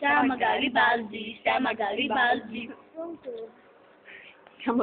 Siya Garibaldi, siya Garibaldi.